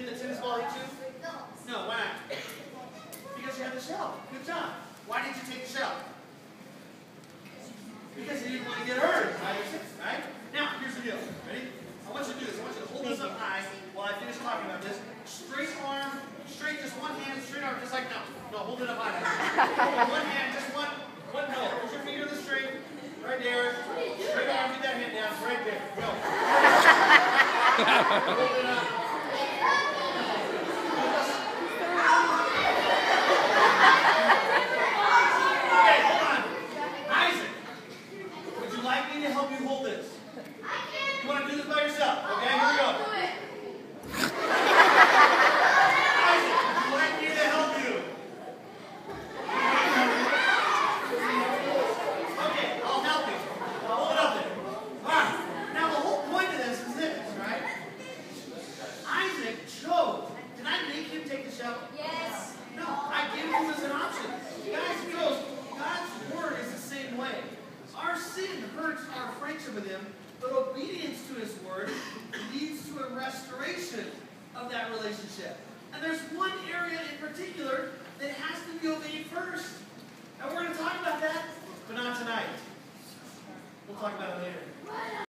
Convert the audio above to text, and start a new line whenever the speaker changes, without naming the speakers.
get the tennis ball too? No. No, why not? Because you had the shell. Good job. Why did you take the shell? Because you didn't want to get hurt. Right? Now, here's the deal. Ready? I want you to do this. I want you to hold this up high while I finish talking about this. Straight arm, straight, just one hand, straight arm, just like no. No, hold it up high. one hand, just one, one No. Hold your feet on the straight, right there. Straight arm, get that hand down, right there. Go. hold it up. help you hold this. You want to do this by yourself, okay? Relationship with Him, but obedience to His word leads to a restoration of that relationship. And there's one area in particular that has to be obeyed first. And we're going to talk about that, but not tonight. We'll talk about